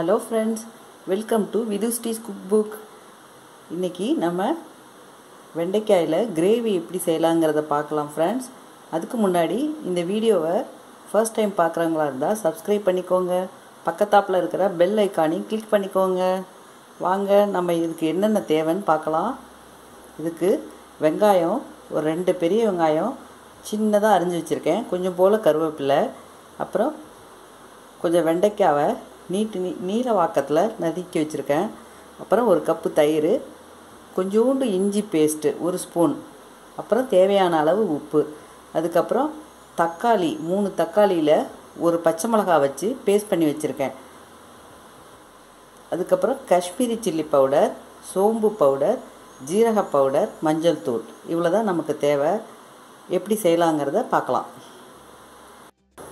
Hello friends welcome to விதுஸ்டீஸ் cook book இன்றைக்கி நம்ம வெண்டைக்காயில் கிரேவி எப்படி செய்யலாங்கிறத பார்க்கலாம் ஃப்ரெண்ட்ஸ் அதுக்கு முன்னாடி இந்த வீடியோவை ஃபர்ஸ்ட் டைம் பார்க்குறவங்களா இருந்தால் சப்ஸ்கிரைப் பண்ணிக்கோங்க. பக்கத்தாப்பில் இருக்கிற பெல் ஐக்கானையும் கிளிக் பண்ணிக்கோங்க. வாங்க நம்ம இதுக்கு என்னென்ன தேவைன்னு பார்க்கலாம். இதுக்கு வெங்காயம் ஒரு ரெண்டு பெரிய வெங்காயம் சின்னதாக அரிஞ்சு வச்சுருக்கேன். கொஞ்சம் போல் கருவேப்பிலை அப்புறம் கொஞ்சம் வெண்டைக்காவை நீட்டு நீ நீல வாக்கத்தில் நதுக்கி வச்சுருக்கேன். அப்புறம் ஒரு கப்பு தயிர் கொஞ்சோண்டு இஞ்சி பேஸ்ட்டு ஒரு ஸ்பூன் அப்புறம் தேவையான அளவு உப்பு. அதுக்கப்புறம் தக்காளி மூணு தக்காளியில் ஒரு பச்சை மிளகா வச்சு பேஸ்ட் பண்ணி வச்சுருக்கேன். அதுக்கப்புறம் காஷ்மீரி சில்லி பவுடர் சோம்பு பவுடர் ஜீரக பவுடர் மஞ்சள் தூள். இவ்வளோ தான் நமக்கு தேவை. எப்படி செய்யலாங்கிறத பார்க்கலாம்.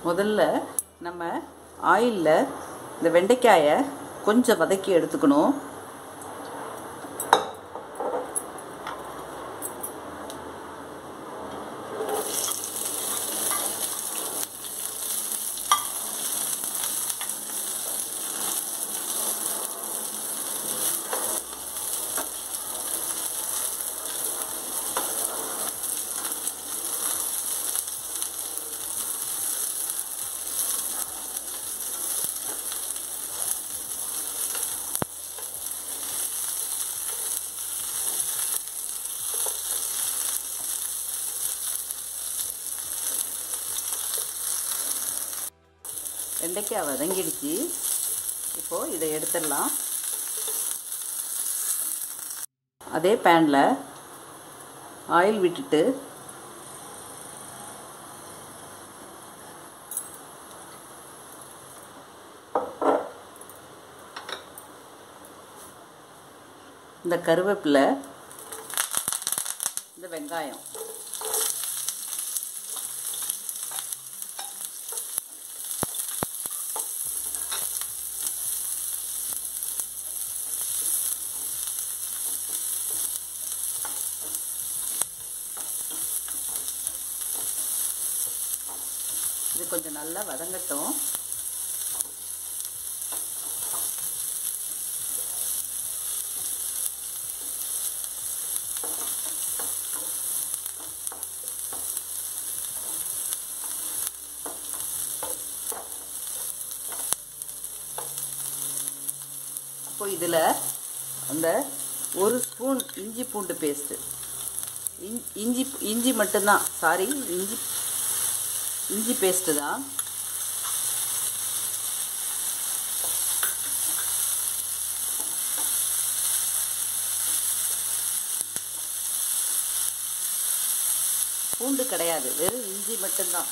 முதல்ல நம்ம ஆயிலில் இந்த வெண்டைக்காயை கொஞ்சம் வதக்கி எடுத்துக்கணும். வெண்டைக்காய் வதங்கிடுச்சு. இப்போது இதை எடுத்துடலாம். அதே பேனில் ஆயில் விட்டுட்டு இந்த கருவேப்பிலை இந்த வெங்காயம் இது கொஞ்சம் நல்லா வதங்கட்டும். இப்போ இதில் அந்த ஒரு ஸ்பூன் இஞ்சி பூண்டு பேஸ்ட்டு. இஞ்சி இஞ்சி மட்டும்தான். சாரி இஞ்சி இஞ்சி பேஸ்ட்டு தான். பூண்டு கிடையாது வெறும் இஞ்சி மட்டும்தான்.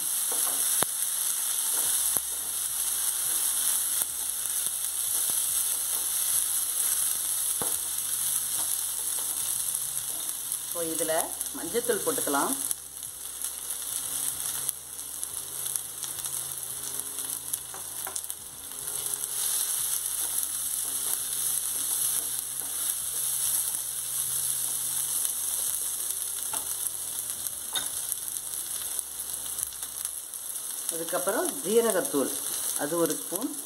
இப்போ இதில் மஞ்சத்தூள் போட்டுக்கலாம். அதுக்கப்புறம் ஜீரகத்தூள். அது ஒரு ஸ்பூன்.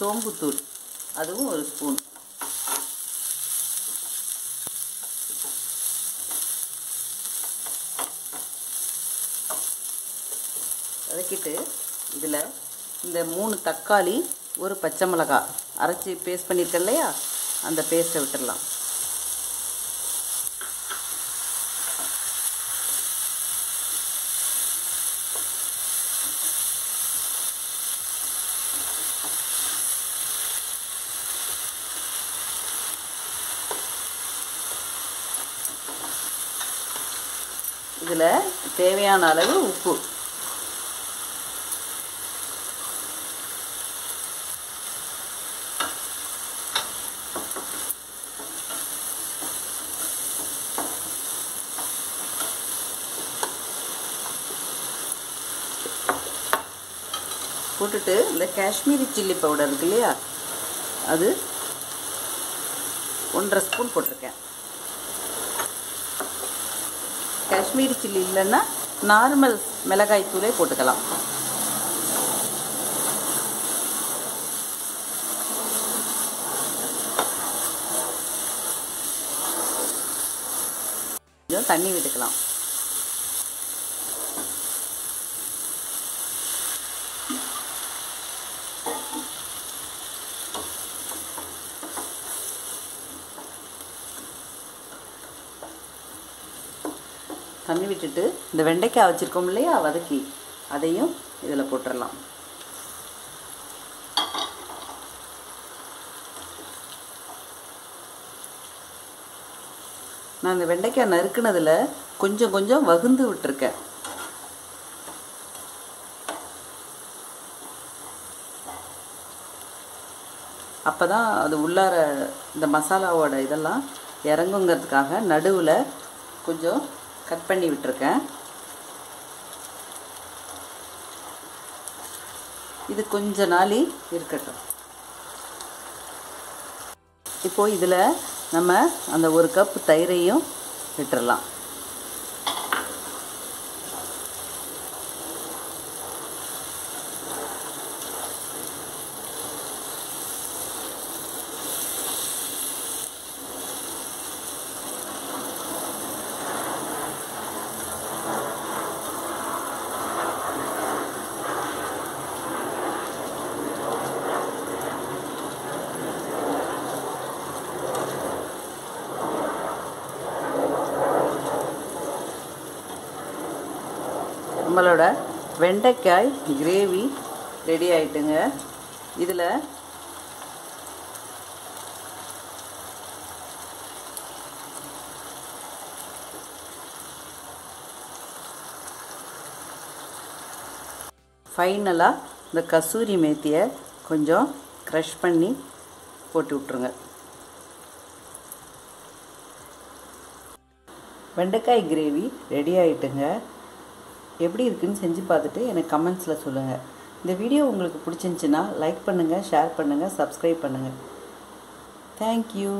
சோம்புத்தூள். அதுவும் ஒரு ஸ்பூன். வதக்கிட்டு இதில் இந்த மூணு தக்காளி ஒரு பச்சை மிளகாய். அரைச்சி பேஸ்ட் பண்ணியிருக்கேன் இல்லையா? அந்த பேஸ்ட்டை விட்டுடலாம் இதில் தேவையான அளவு உப்பு. போட்டுட்டு இந்த காஷ்மீரி சில்லி பவுடர் இருக்கு இல்லையா? அது ஒன்றரை ஸ்பூன் போட்டிருக்கேன். காஷ்மீர் சில்லி இல்லைன்னா நார்மல் மிளகாய் தூளே போட்டுக்கலாம். கொஞ்சம் தண்ணி விட்டுக்கலாம். தண்ணி விட்டுட்டு இந்த வெண்டைக்காய் வச்சுருக்கோம் இல்லையா வதக்கி அதையும் இதில் போட்டுடலாம் நான் இந்த வெண்டைக்காய் நறுக்குனதில் கொஞ்சம் கொஞ்சம் வகுந்து விட்டுருக்கேன். அப்போ தான் அது உள்ளார இந்த மசாலாவோட இதெல்லாம் இறங்குங்கிறதுக்காக நடுவில் கொஞ்சம் கட் பண்ணி விட்டுருக்கேன். இது கொஞ்ச நாளி இருக்கட்டும். இப்போது இதில் நம்ம அந்த ஒரு கப் தயிரையும் விட்டுறலாம். நம்மளோட வெண்டைக்காய் கிரேவி ரெடி ஆயிட்டுங்க. இதில் ஃபைனலாக இந்த கசூரி மேத்தியை கொஞ்சம் க்ரஷ் பண்ணி போட்டு விட்ருங்க வெண்டைக்காய் கிரேவி ரெடி ஆயிட்டுங்க. எப்படி இருக்குன்னு செஞ்சு பார்த்துட்டு எனக்கு கமெண்ட்ஸில் சொல்லுங்கள் இந்த வீடியோ உங்களுக்கு பிடிச்சிருந்துச்சின்னா லைக் பண்ணுங்கள் ஷேர் பண்ணுங்கள் சப்ஸ்கிரைப் பண்ணுங்கள் தேங்க்யூ